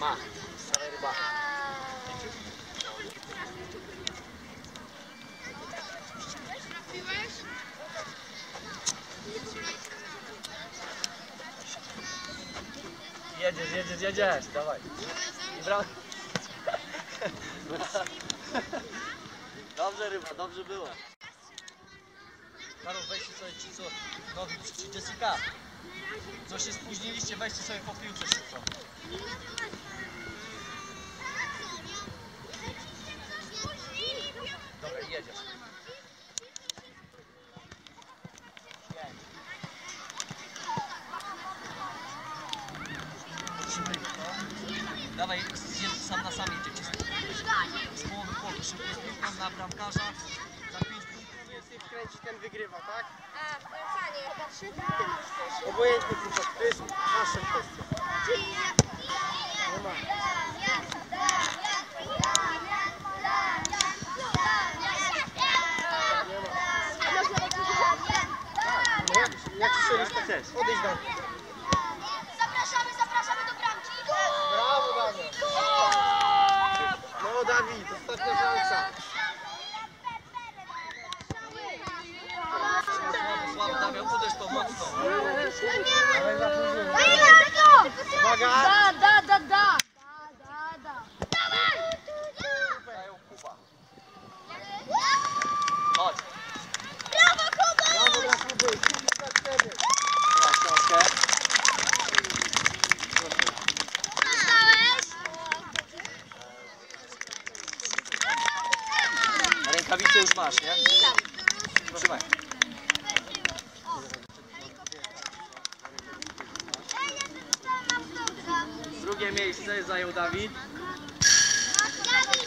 Ma. Stary ryba. Trafiłeś? Jedziesz, jedziesz, jedziesz, dawaj. Dobrze ryba, dobrze było. Karol, weź się sobie ci co, nowy 30k. No się spóźniliście, weźcie sobie po piłce szybko. Dobra, jedziesz. Dawaj, sam na sam idziecie. Z połowy płotu, szybko z piłką na bramkarza. Za 5 punktów jest Ty wkręcić, ten wygrywa, tak? A, wkręcanie. Trzy, ty masz też. Obojętnie kurwa, to jest nasza kwestia. Nie ma. No jak, jak strzelisz, tak Chcesz. odejdź do mnie. Zapraszamy, zapraszamy do bramki. Brawo, Dawid. No Dawid, ostatnia szansa. Słabo, słabo, Damian, uderz to mocno. Uwaga. Da, da, da, da. Rękawice już masz, nie? Trzymaj. Drugie miejsce zajął Dawid.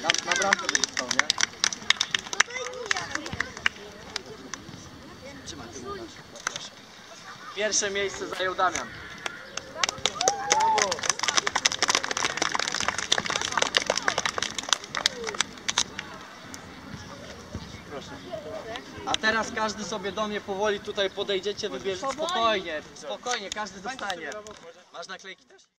Na, na bramkę by stał, nie? Pierwsze miejsce zajął Damian. Brawo. Proszę. A teraz każdy sobie do mnie powoli tutaj podejdziecie, wybierze spokojnie, spokojnie, każdy dostanie. Masz naklejki też?